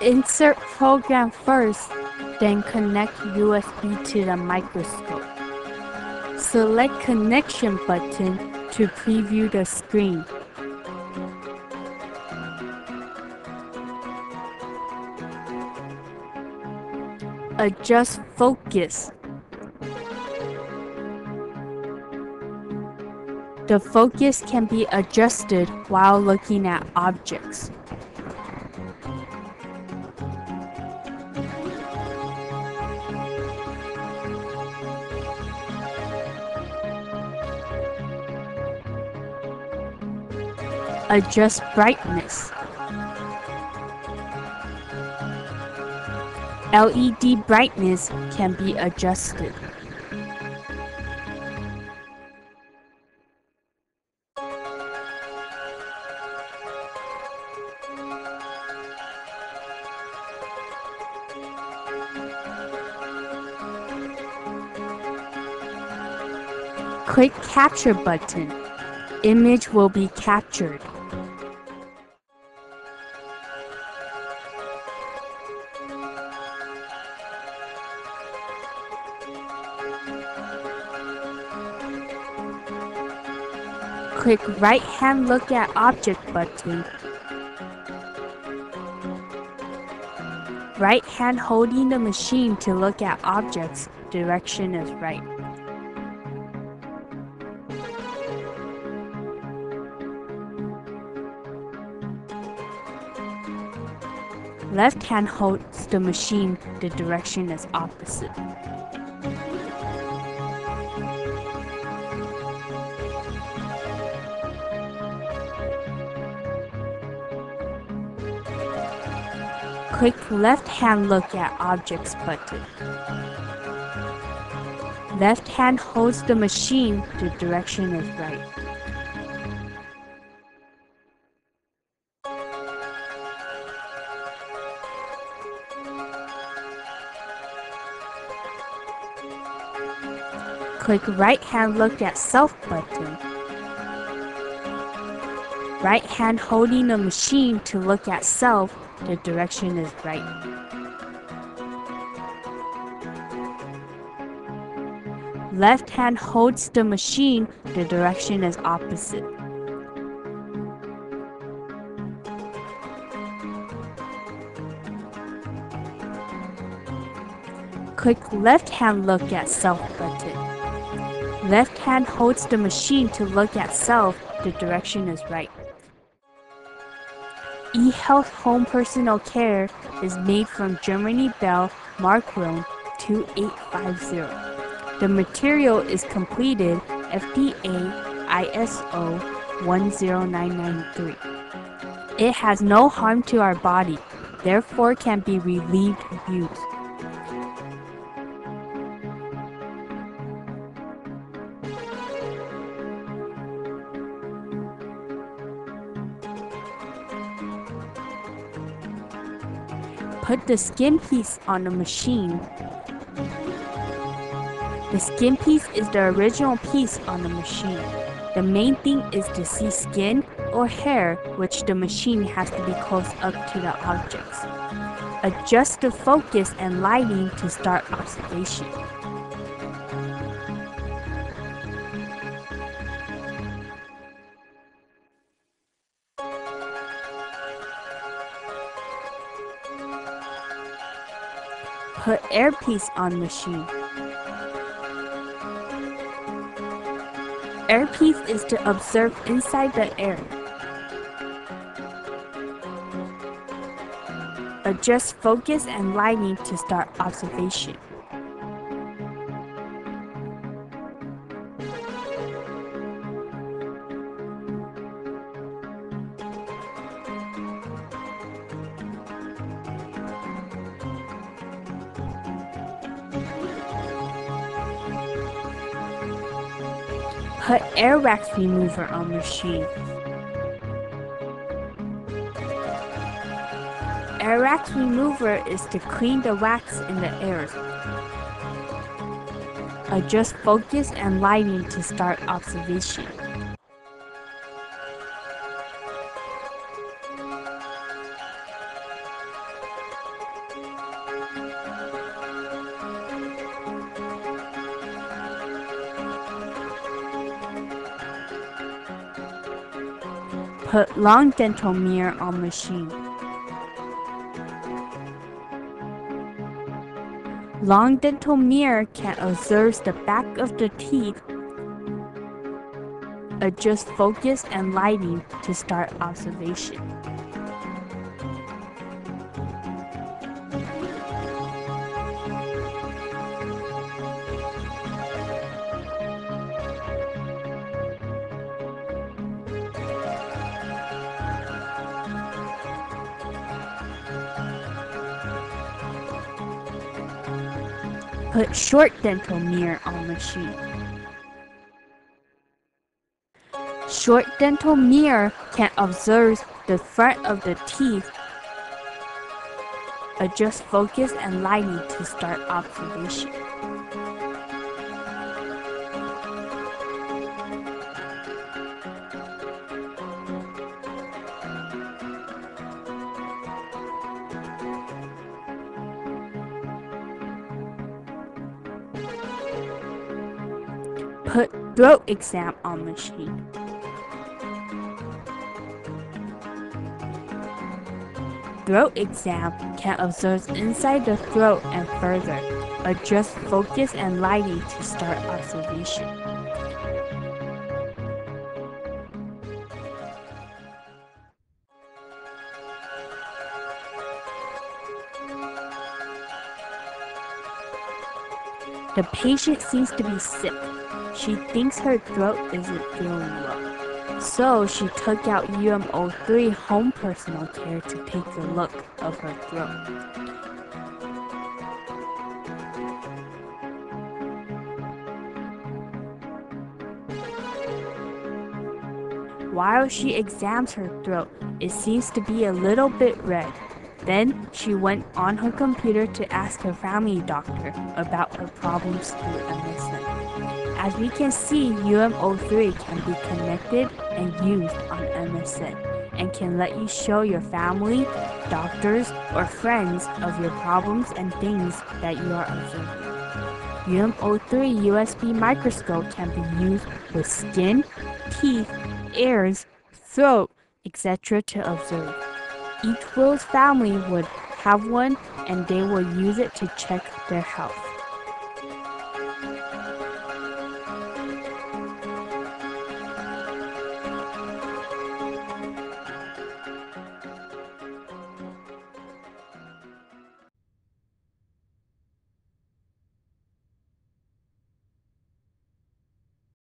Insert program first, then connect USB to the microscope. Select connection button to preview the screen. Adjust focus. The focus can be adjusted while looking at objects. Adjust brightness. LED brightness can be adjusted. Click Capture button. Image will be captured. Click right hand look at object button. Right hand holding the machine to look at objects, direction is right. Left hand holds the machine, the direction is opposite. Click left hand look at objects button. Left hand holds the machine, the direction is right. Click right hand look at self button. Right hand holding the machine to look at self, the direction is right. Left hand holds the machine, the direction is opposite. Click left hand look at self button. Left hand holds the machine to look at self, the direction is right. eHealth Home Personal Care is made from Germany Bell Makrolon 2850. The material is completed FDA ISO 10993. It has no harm to our body, therefore can be relieved use. Put the skin piece on the machine. The skin piece is the original piece on the machine. The main thing is to see skin or hair which the machine has to be close up to the objects. Adjust the focus and lighting to start observation. Put earpiece on machine. Earpiece is to observe inside the air. Adjust focus and lighting to start observation. Put air wax remover on machine. Air wax remover is to clean the wax in the air. Adjust focus and lighting to start observation. Put long dental mirror on machine. Long dental mirror can observe the back of the teeth, adjust focus and lighting to start observation. Put short dental mirror on the machine. Short dental mirror can observe the front of the teeth, adjust focus and lighting to start observation. Put throat exam on machine. Throat exam can observe inside the throat and further, adjust focus and lighting to start observation. The patient seems to be sick. She thinks her throat isn't feeling well. So she took out UM03 home personal care to take a look of her throat. While she examines her throat, it seems to be a little bit red. Then she went on her computer to ask her family doctor about her problems through MSN. As we can see, UM03 can be connected and used on MSN and can let you show your family, doctors, or friends of your problems and things that you are observing. UM03 USB microscope can be used with skin, teeth, ears, throat, etc. to observe. Each Will's family would have one and they will use it to check their health.